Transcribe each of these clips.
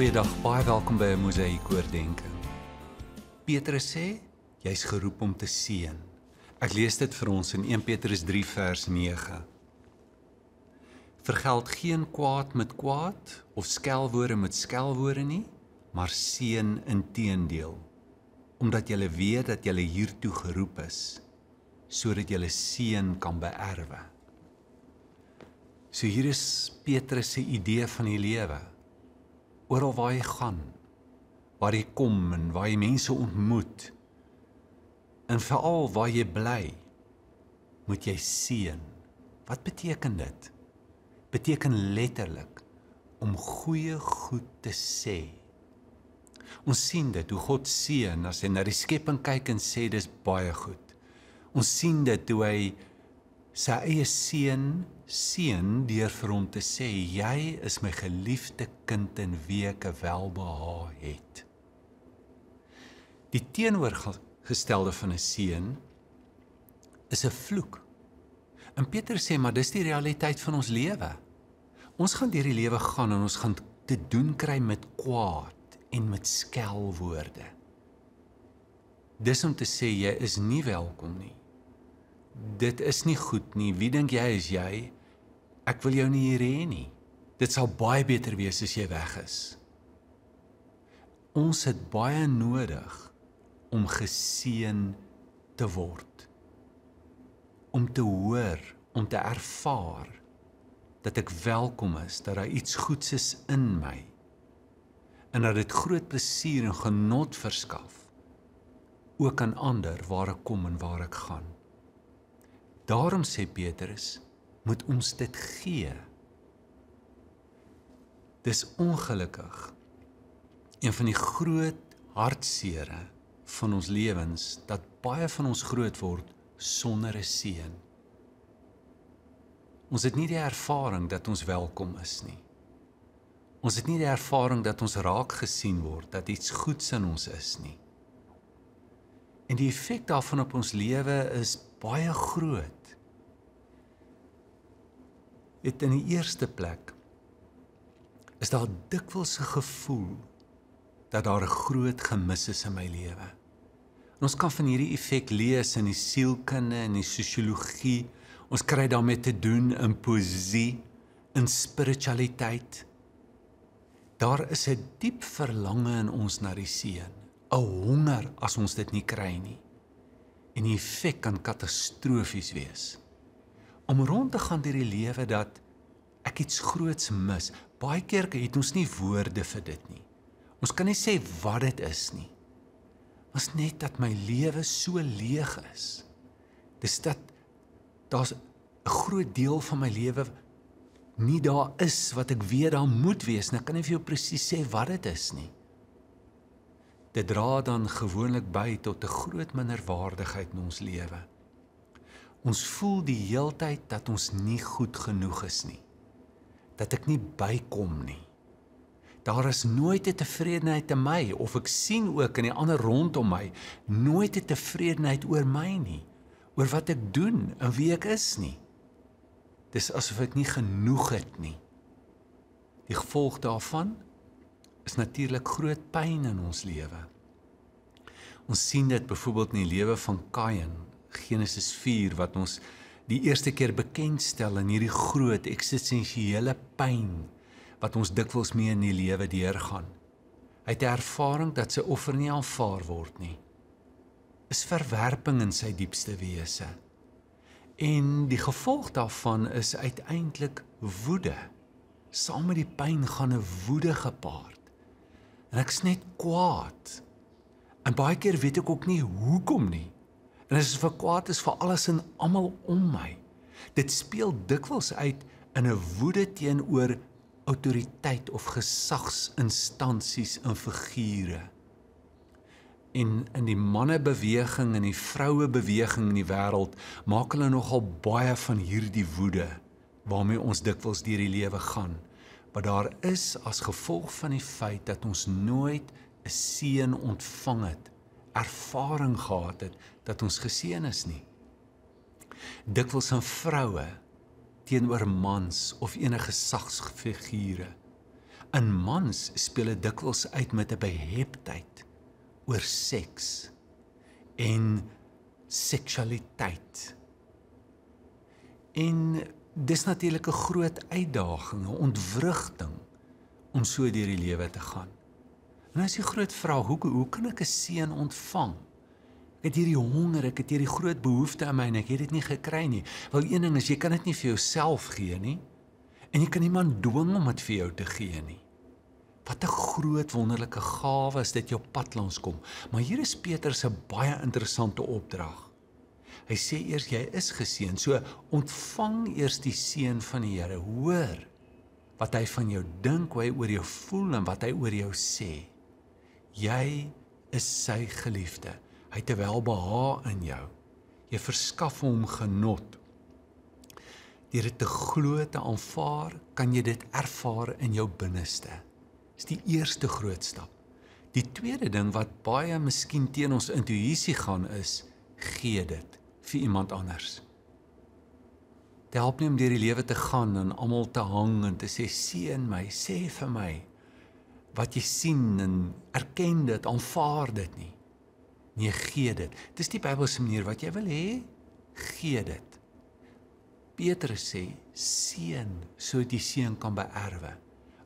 Goeiedag, baie welkom by 'n Mosaïek oordeenking. Petrus sê jy's geroep om te seën. Ek lees dit vir ons in 1 Petrus 3 vers 9. Vergeld geen kwaad met kwaad of skelwoorde met skelwoorde nie, maar seën inteendeel, omdat jy weet dat jy hiertoe geroep is sodat jy seën kan beerwe. So hier is Petrus se idee van die lewe oral waar jy gaan, waar jy kom en waar jy mense ontmoet. En veral waar jy bly, moet jy seën. Wat beteken dit? Beteken letterlik om goeie goed te sê. Ons sien dit hoe God seën as hy na die skepping kyk en sê dis baie goed. Ons sien dit hoe hy sy eie seun seën deur vir hom te sê jy is my geliefde kind en wie ek welbehaag het. Die teenoorgestelde van 'n seën is 'n vloek. En Petrus sê maar dis die realiteit van ons lewe. Ons gaan deur die lewe gaan en ons gaan te doen kry met kwaad en met skelwoorde. Dis om te sê jy is nie welkom nie. Dit is nie goed nie. Wie dink jy is jy? Ek wil jou nie hier hê nie. Dit sal baie beter wees as jy weg is. Ons het baie nodig om geseën te word. Om te hoor, om te ervaar dat ek welkom is, dat daar iets goeds is in my en dat dit groot plesier en genot verskaf ook aan ander waar ek kom en waar ek gaan. Daarom sê Petrus, moet ons dit gee. Dis ongelukkig. Een van die groot hartsere van ons lewens dat baie van ons groot word sonder 'n seën. Ons het nie die ervaring dat ons welkom is nie. Ons het nie die ervaring dat ons raak gesien word, dat iets goeds in ons is nie. En die effek daarvan op ons lewe is baie groot het in die eerste plek is daar dikwels 'n gevoel dat daar 'n groot gemis is in my lewe. En ons kan van hierdie effek lees in die sielkunde en die sosiologie. Ons kry daarmee te doen in poesie, in spiritualiteit. Daar is 'n diep verlange in ons na die seën, 'n honger as ons dit nie kry nie. En die effek kan katastrofies wees om rond te gaan deur die lewe dat ek iets groots mis. Baie keer het ons nie woorde vir dit nie. Ons kan nie sê wat dit is nie. Was net dat my lewe so leeg is. Dis dat daar's 'n groot deel van my lewe nie daar is wat ek weet daar moet wees. Nou kan ek vir jou presies sê wat dit is nie. Dit dra dan gewoonlik by tot 'n groot minderwaardigheid in ons lewe. Ons voel die heeltyd dat ons nie goed genoeg is nie. Dat ek nie bykom nie. Daar is nooit 'n tevredenheid in my of ek sien ook in die ander rondom my nooit 'n tevredenheid oor my nie, oor wat ek doen en wie ek is nie. Dis asof ek nie genoeg het nie. Die gevolg daarvan is natuurlik groot pyn in ons lewe. Ons sien dit byvoorbeeld in die lewe van Kain Genesis 4 wat ons die eerste keer bekendstel in hierdie groot eksistensiële pyn wat ons dikwels mee in die lewe deurgaan. Hy het 'n ervaring dat sy offer nie aanvaar word nie. Is verwerping in sy diepste wese. En die gevolg daarvan is uiteindelik woede. Saam met die pyn gaan 'n woede gepaard. En ek's net kwaad. En baie keer weet ek ook nie hoekom nie. En as ek kwaad is vir alles en almal om my. Dit speel dikwels uit in 'n woede teenoor autoriteit of gesagsinstansies en figure. In in die mannebeweging en die vrouebeweging in die wêreld maak hulle nogal baie van hierdie woede waarmee ons dikwels deur die lewe gaan. Wat daar is as gevolg van die feit dat ons nooit 'n seën ontvang het ervaring gehad het dat ons geseën is nie. Dikwels aan vroue teenoor mans of enige gesagsfigure. In mans speel dit dikwels uit met 'n beheptheid oor seks en seksualiteit. En dis natuurlik 'n groot uitdaging, 'n ontwrigting om so deur die lewe te gaan. En as jy groot vra, hoe hoe kan ek 'n seun ontvang? Ek het hierdie honger, ek het hierdie groot behoefte in my en ek het dit nie gekry nie. Wel een ding is jy kan dit nie vir jouself gee nie. En jy kan niemand dwing om dit vir jou te gee nie. Wat 'n groot wonderlike gawe is dit jou pad langs kom. Maar hier is Petrus se baie interessante opdrag. Hy sê eers jy is geseën. So ontvang eers die seën van die Here. Hoor wat hy van jou dink, hoe hy oor jou voel en wat hy oor jou sê. Jy is sy geliefde. Hy het welbehae in jou. Jy verskaf hom genot. Deur dit te glo te aanvaar, kan jy dit ervaar in jou binneste. Dis die eerste groot stap. Die tweede ding wat baie miskien teen ons intuïsie gaan is, gee dit vir iemand anders. Dit help nie om deur die lewe te gaan en almal te hang en te sê seën my, sê vir my wat jy sien en erken dit, aanvaar dit nie. Nee, gee dit. Dis die Bybelse manier wat jy wil hê, gee dit. Petrus sê seën sodat jy seën kan beerwe.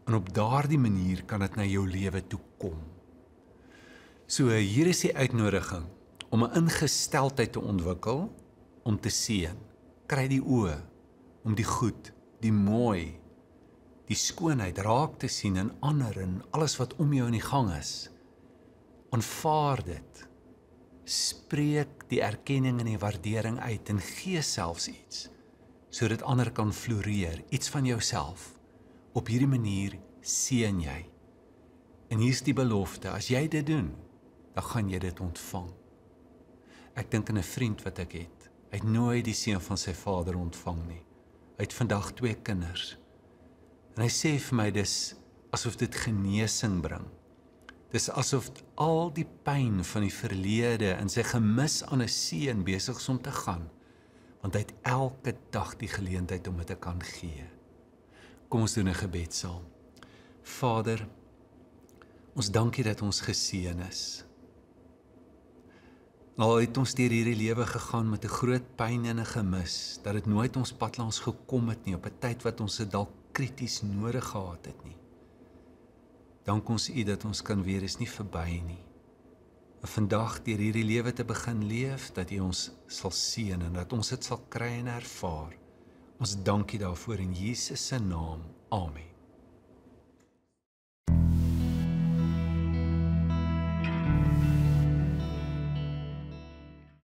En op daardie manier kan dit na jou lewe toe kom. So hier is die uitnodiging om 'n ingesteldheid te ontwikkel om te sien. Kry die oë om die goed, die mooi, die skoonheid raak te sien in ander en alles wat om jou in die gang is. Aanvaar dit. Spreek die erkenning en die waardering uit en gee selfs iets sodat ander kan floreer, iets van jouself. Op hierdie manier seën jy. En hier's die belofte, as jy dit doen, dan gaan jy dit ontvang. Ek dink aan 'n vriend wat ek het. Hy het nooit die seën van sy vader ontvang nie. Hy het vandag twee kinders. En hy sê vir my dis asof dit genesing bring. Dis asof al die pyn van die verlede en sy gemis aan 'n seun besig is om te gaan. Want hy het elke dag die geleentheid om dit te kan gee. Kom ons doen 'n gebed saam. Vader, ons dankie dat ons geseën is. Nou het ons deur hierdie lewe gegaan met 'n groot pyn en 'n gemis dat dit nooit ons pad langs gekom het nie op 'n tyd wat ons dit dalk krities nodig gehad het nie. Dank ons U dat ons kan weer is nie verby nie. En vandag deur hierdie lewe te begin leef dat U ons sal seën en dat ons dit sal kry en ervaar. Ons dankie daarvoor in Jesus se naam. Amen.